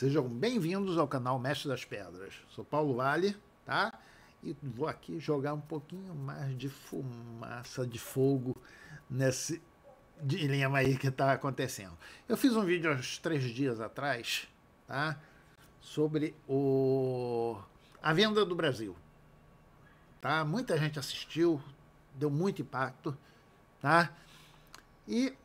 Sejam bem-vindos ao canal Mestre das Pedras. Sou Paulo Vale, tá? E vou aqui jogar um pouquinho mais de fumaça, de fogo nesse dilema aí que está acontecendo. Eu fiz um vídeo há uns três dias atrás, tá? Sobre o a venda do Brasil, tá? Muita gente assistiu, deu muito impacto, tá? E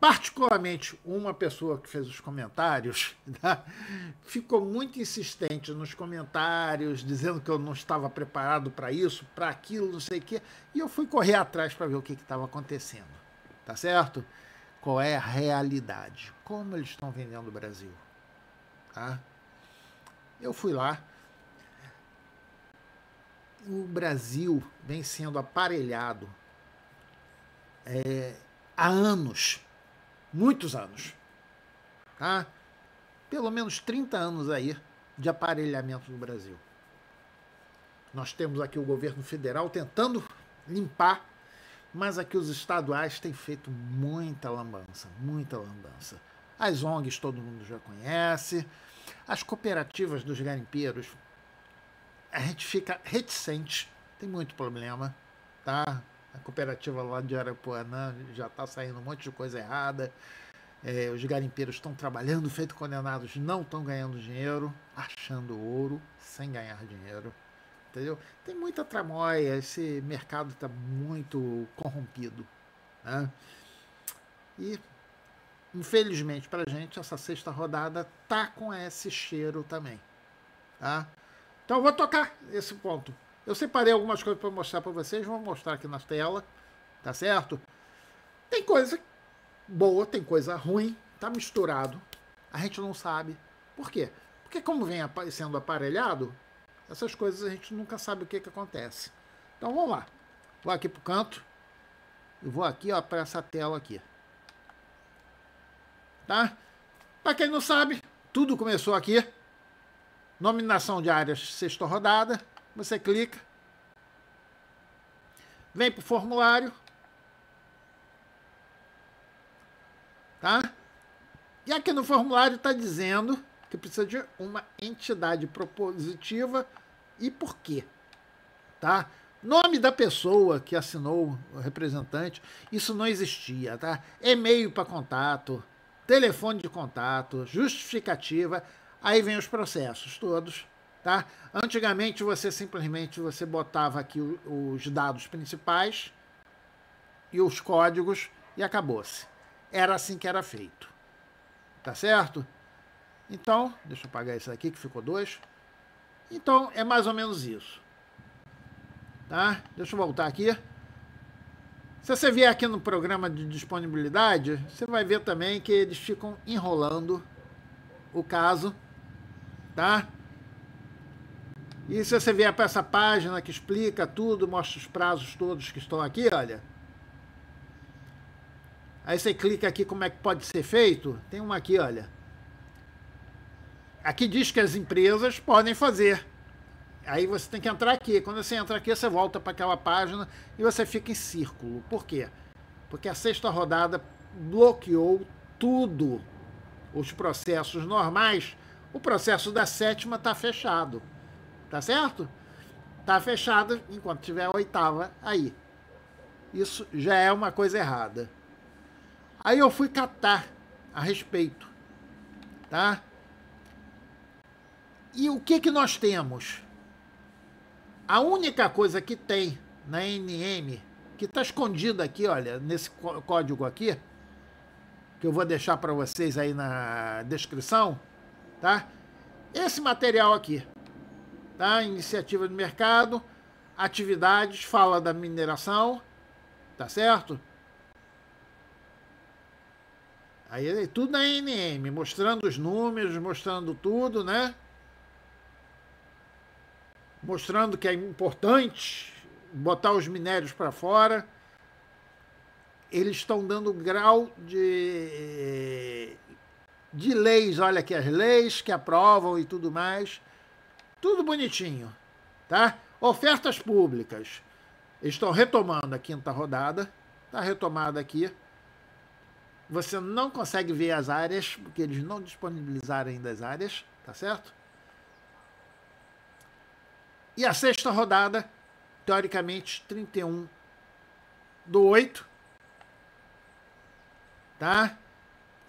particularmente uma pessoa que fez os comentários, tá? ficou muito insistente nos comentários, dizendo que eu não estava preparado para isso, para aquilo, não sei o quê. E eu fui correr atrás para ver o que estava acontecendo. Tá certo? Qual é a realidade? Como eles estão vendendo o Brasil? Tá? Eu fui lá. O Brasil vem sendo aparelhado é, há anos muitos anos. Tá? Pelo menos 30 anos aí de aparelhamento no Brasil. Nós temos aqui o governo federal tentando limpar, mas aqui os estaduais têm feito muita lambança, muita lambança. As ONGs todo mundo já conhece, as cooperativas dos garimpeiros, a gente fica reticente, tem muito problema, tá? A cooperativa lá de Arapuanã já está saindo um monte de coisa errada. É, os garimpeiros estão trabalhando, feito condenados, não estão ganhando dinheiro, achando ouro sem ganhar dinheiro. Entendeu? Tem muita tramóia, esse mercado está muito corrompido. Né? E, infelizmente para a gente, essa sexta rodada tá com esse cheiro também. Tá? Então eu vou tocar esse ponto. Eu separei algumas coisas para mostrar para vocês, vou mostrar aqui na tela, tá certo? Tem coisa boa, tem coisa ruim, tá misturado. A gente não sabe. Por quê? Porque como vem sendo aparelhado, essas coisas a gente nunca sabe o que, que acontece. Então vamos lá. Vou aqui pro canto e vou aqui ó para essa tela aqui. Tá? Para quem não sabe, tudo começou aqui. Nominação de áreas sexta rodada você clica, vem para o formulário, tá? E aqui no formulário está dizendo que precisa de uma entidade propositiva e por quê, tá? Nome da pessoa que assinou o representante, isso não existia, tá? E-mail para contato, telefone de contato, justificativa, aí vem os processos todos Tá? Antigamente você simplesmente você botava aqui os dados principais e os códigos e acabou-se. Era assim que era feito. Tá certo? Então, deixa eu apagar isso aqui que ficou dois. Então, é mais ou menos isso. Tá? Deixa eu voltar aqui. Se você vier aqui no programa de disponibilidade, você vai ver também que eles ficam enrolando o caso, tá? E se você vier para essa página que explica tudo, mostra os prazos todos que estão aqui, olha. Aí você clica aqui como é que pode ser feito. Tem uma aqui, olha. Aqui diz que as empresas podem fazer. Aí você tem que entrar aqui. Quando você entra aqui, você volta para aquela página e você fica em círculo. Por quê? Porque a sexta rodada bloqueou tudo. Os processos normais. O processo da sétima está fechado. Tá certo? Tá fechado enquanto tiver a oitava aí. Isso já é uma coisa errada. Aí eu fui catar a respeito, tá? E o que que nós temos? A única coisa que tem na NM, que está escondida aqui, olha, nesse código aqui, que eu vou deixar para vocês aí na descrição, tá? Esse material aqui tá? Iniciativa de mercado, atividades, fala da mineração, tá certo? Aí tudo na NM, mostrando os números, mostrando tudo, né? Mostrando que é importante botar os minérios para fora. Eles estão dando grau de, de leis, olha aqui as leis que aprovam e tudo mais. Tudo bonitinho, tá? Ofertas públicas. Estão retomando a quinta rodada. Está retomada aqui. você não consegue ver as áreas, porque eles não disponibilizaram ainda as áreas, tá certo? E a sexta rodada, teoricamente, 31 do 8. Tá?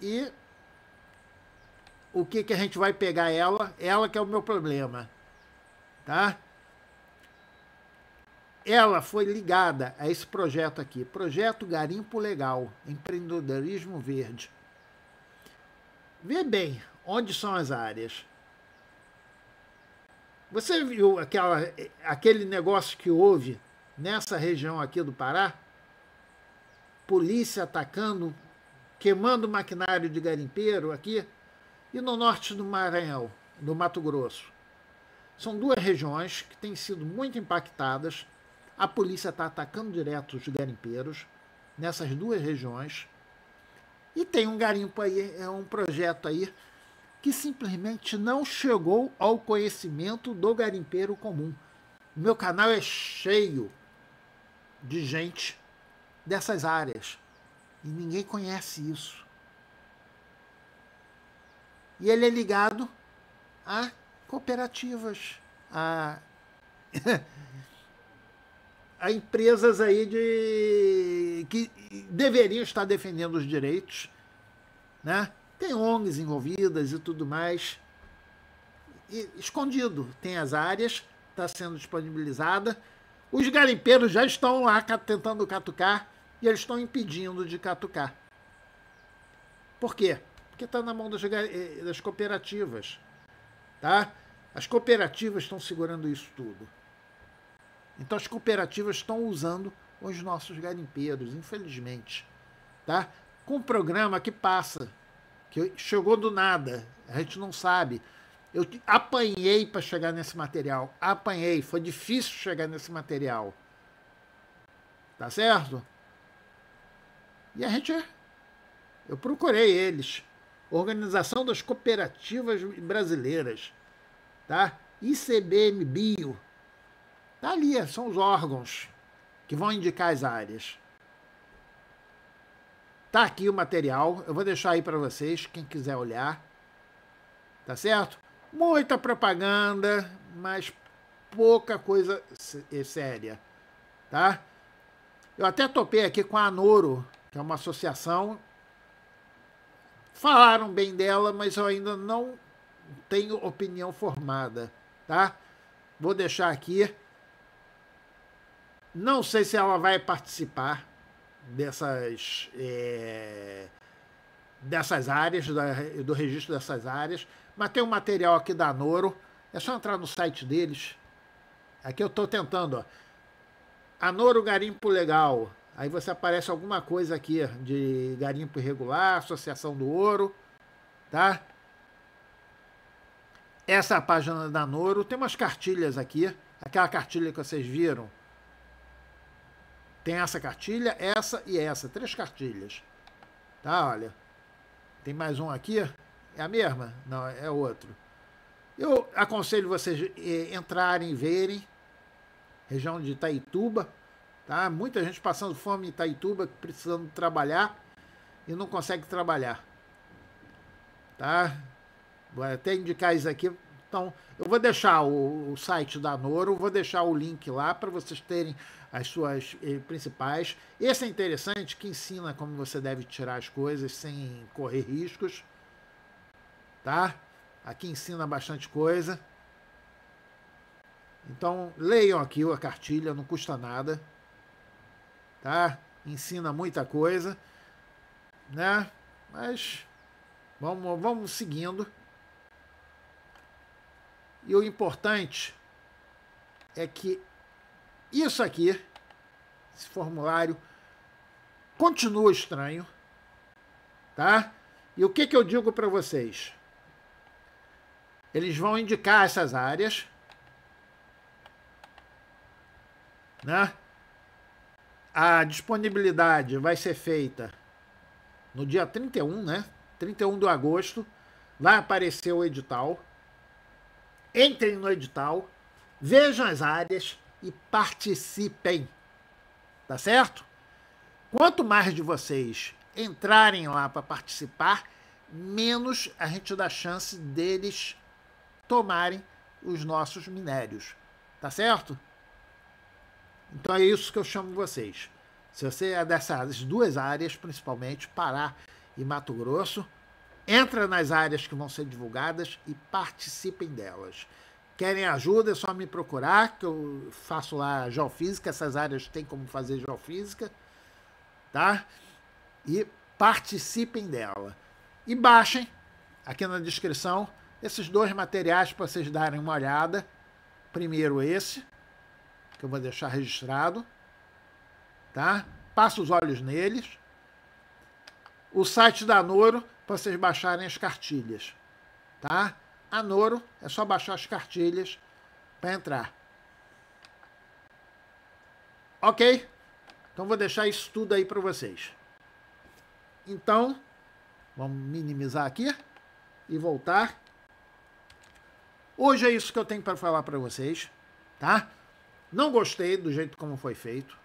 E o que, que a gente vai pegar ela? Ela que é o meu problema. Tá? Ela foi ligada a esse projeto aqui, Projeto Garimpo Legal, Empreendedorismo Verde. Vê bem onde são as áreas. Você viu aquela, aquele negócio que houve nessa região aqui do Pará? Polícia atacando, queimando maquinário de garimpeiro aqui e no norte do Maranhão, do Mato Grosso. São duas regiões que têm sido muito impactadas. A polícia está atacando direto os garimpeiros nessas duas regiões. E tem um garimpo aí, é um projeto aí que simplesmente não chegou ao conhecimento do garimpeiro comum. O meu canal é cheio de gente dessas áreas e ninguém conhece isso. E ele é ligado a cooperativas, a, a empresas aí de que deveriam estar defendendo os direitos, né? Tem ONGs envolvidas e tudo mais. E, escondido. Tem as áreas, está sendo disponibilizada. Os garimpeiros já estão lá tentando catucar e eles estão impedindo de catucar. Por quê? Porque está na mão das, eh, das cooperativas. Tá? As cooperativas estão segurando isso tudo. Então as cooperativas estão usando os nossos garimpeiros, infelizmente. Tá? Com um programa que passa que chegou do nada, a gente não sabe. Eu apanhei para chegar nesse material, apanhei, foi difícil chegar nesse material. Tá certo? E a gente eu procurei eles. Organização das Cooperativas Brasileiras, tá? ICBM Bio. Tá ali, são os órgãos que vão indicar as áreas. Tá aqui o material, eu vou deixar aí para vocês, quem quiser olhar. Tá certo? Muita propaganda, mas pouca coisa é séria, tá? Eu até topei aqui com a Anoro, que é uma associação. Falaram bem dela, mas eu ainda não tenho opinião formada, tá? Vou deixar aqui. Não sei se ela vai participar, dessas, é, dessas áreas, do registro dessas áreas. Mas tem um material aqui da Noro. É só entrar no site deles. Aqui eu estou tentando, ó. Anoro Garimpo Legal. Aí você aparece alguma coisa aqui de garimpo irregular, Associação do Ouro, tá? Essa é a página da Noro. Tem umas cartilhas aqui. Aquela cartilha que vocês viram tem essa cartilha, essa e essa. Três cartilhas. Tá, olha. Tem mais um aqui. É a mesma? Não, é outro. Eu aconselho vocês eh, entrarem e verem. Região de Itaituba. Tá? Muita gente passando fome em Itaituba, precisando trabalhar e não consegue trabalhar. Tá? Vou até indicar isso aqui. Então, eu vou deixar o, o site da Noro, vou deixar o link lá para vocês terem as suas eh, principais. Esse é interessante, que ensina como você deve tirar as coisas sem correr riscos. Tá? Aqui ensina bastante coisa. Então, leiam aqui a cartilha, não custa nada. Tá? Ensina muita coisa, né? Mas vamos, vamos seguindo. E o importante é que isso aqui, esse formulário, continua estranho, tá? E o que, que eu digo para vocês? Eles vão indicar essas áreas, né? A disponibilidade vai ser feita no dia 31, né? 31 de agosto, vai aparecer o edital. Entrem no edital, vejam as áreas, e participem. Tá certo? Quanto mais de vocês entrarem lá para participar, menos a gente dá chance deles tomarem os nossos minérios. Tá certo? Então é isso que eu chamo vocês. Se você é dessas duas áreas, principalmente Pará e Mato Grosso, entra nas áreas que vão ser divulgadas e participem delas. Querem ajuda, é só me procurar, que eu faço lá geofísica, essas áreas têm como fazer geofísica, tá? E participem dela. E baixem, aqui na descrição, esses dois materiais para vocês darem uma olhada. Primeiro esse, que eu vou deixar registrado, tá? Passa os olhos neles. O site da Noro para vocês baixarem as cartilhas, tá? A Noro é só baixar as cartilhas para entrar. Ok? Então vou deixar isso tudo aí para vocês. Então, vamos minimizar aqui e voltar. Hoje é isso que eu tenho para falar para vocês, tá? Não gostei do jeito como foi feito.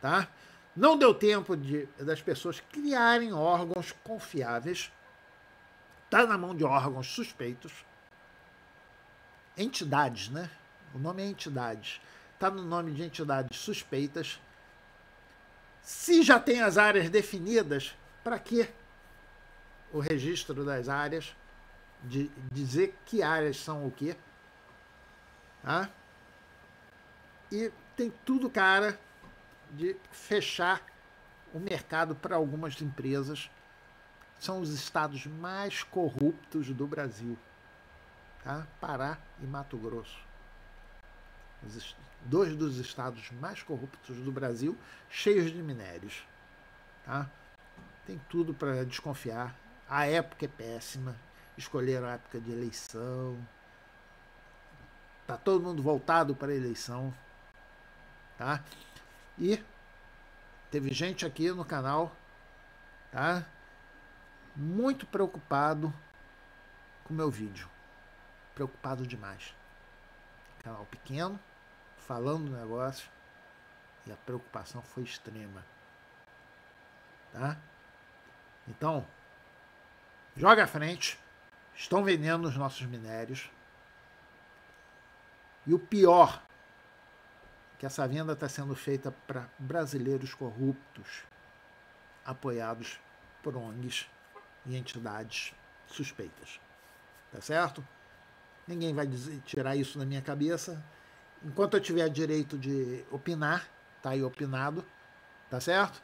Tá? Não deu tempo de, das pessoas criarem órgãos confiáveis. Está na mão de órgãos suspeitos. Entidades, né? O nome é entidades. Está no nome de entidades suspeitas. Se já tem as áreas definidas, para que o registro das áreas? De dizer que áreas são o quê? Tá? E tem tudo cara de fechar o mercado para algumas empresas. São os estados mais corruptos do Brasil. Tá? Pará e Mato Grosso. Os dois dos estados mais corruptos do Brasil, cheios de minérios. Tá? Tem tudo para desconfiar. A época é péssima. Escolheram a época de eleição. Tá todo mundo voltado para a eleição tá? E teve gente aqui no canal, tá? Muito preocupado com meu vídeo. Preocupado demais. Canal pequeno, falando do negócio, e a preocupação foi extrema. Tá? Então, joga à frente. Estão vendendo os nossos minérios. E o pior que essa venda está sendo feita para brasileiros corruptos, apoiados por ONGs e entidades suspeitas. Tá certo? Ninguém vai dizer, tirar isso da minha cabeça. Enquanto eu tiver direito de opinar, tá aí opinado, tá certo?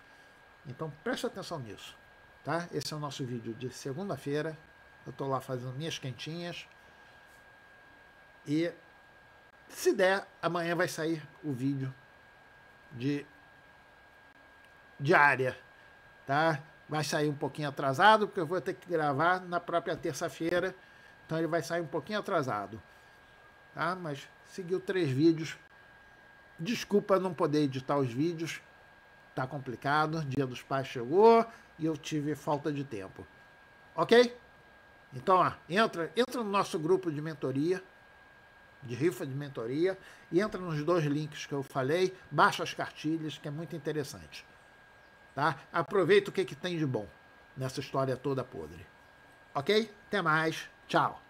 Então preste atenção nisso, tá? Esse é o nosso vídeo de segunda-feira. Eu estou lá fazendo minhas quentinhas. E se der, amanhã vai sair o vídeo de diária, tá? Vai sair um pouquinho atrasado, porque eu vou ter que gravar na própria terça-feira, então ele vai sair um pouquinho atrasado, tá? Mas seguiu três vídeos. Desculpa não poder editar os vídeos, tá complicado. Dia dos Pais chegou e eu tive falta de tempo, ok? Então, ó, entra, entra no nosso grupo de mentoria de rifa de mentoria e entra nos dois links que eu falei, baixa as cartilhas, que é muito interessante. Tá? Aproveita o que, que tem de bom nessa história toda podre. Ok? Até mais. Tchau.